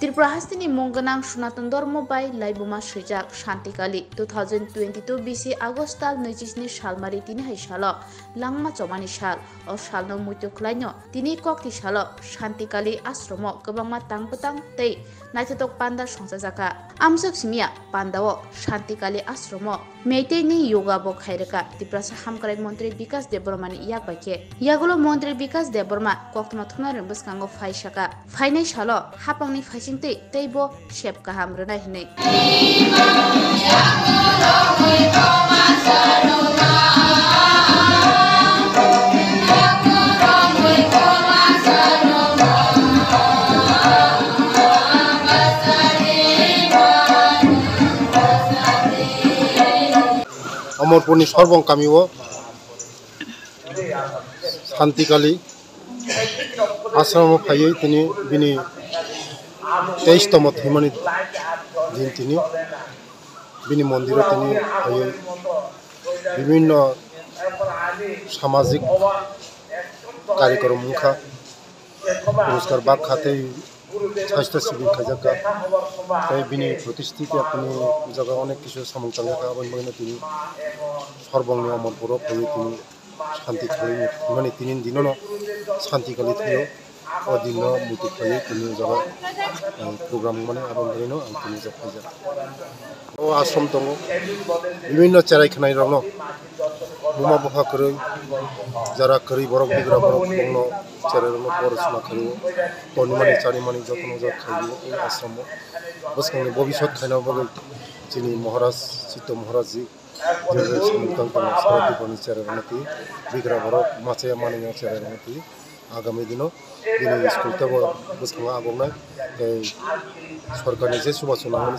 ত্রিপুরা হাস্তিনি মঙ্গনাং সনাতন ধর্ম বাই লাইবুমা সৈজাক শান্তিকালি। টু থাউজেন্ড টুয়েন্টি টু বিসি আগস্ট তাল নৈজিস্नि সালমারি তিনি হাই সাল chomani sal o salno muitu khlaino tini kokti salo Shantikali আশ্রম গোবাংমা তাংপতাং তৈ নাইথক পান্ডা সংসাজাকা। আমসক সিমিয়া পান্ডাও শান্তিকালী আশ্রম, মেইতেইনি যোগা বো খাইরেকা ত্রিপুরা হামকারাই মন্ত্রী বিকাশ দেববর্মানি ইয়াক বাইকে ইয়াগুলো মন্ত্রী বিকাশ দেববর্মা কক্তমা থুনা রেমবসকাঙ্গো ফাইসাকা। ফাইনাই সালো হাপাংনি ফাইসিংতৈ তৈবো শেপ কাহাম রনাই হিनै অমরপুরনি সর্বঙ্কামিও শান্তিকালী আশ্রম ফাইयै তিনি বিনি তেইশতম হিমনি দিন তিনি বিনি মন্দিরে তিনি বিভিন্ন সামাজিক কার্যক্রম, মুখা, পুরস্কার, বাক খাতেই স্বাস্থ্য শিবির, খাজাকা, তাই বিনি প্রতিষ্ঠিত আপনি জায়গা অনেক কিছু সামলচাঙ্গা অন্য তিনি সর্বঙ্গ অমরপুরক হয়ে তিনি শান্তি খালি মানে তিনি দিনও শান্তি খালি অধীন मुटु खोइ तिमी जब प्रग्राम माने आरो ओरैनो आं तिमी जब फैजा अ বোমা दङ করি যারা করি বরফ বিগ্রা বরফ পূর্ণ চারের পড়াশোনা করি তনিমানি চারিমানি যত্ন খাইব এই আশ্রম বসে মানে ভবিষ্যৎ খাইনা যিনি মহারাজ চিত্ত মহারাজজি সমর্থন করেন সারা দীপনী চারের মতি বিগ্রা বরফ মাছে মানি চেরাই মতি आगामी दिनों दिनै स्कुलता बोसोरखाङा आगोलनो सरकारनि जे सुबा सोनानै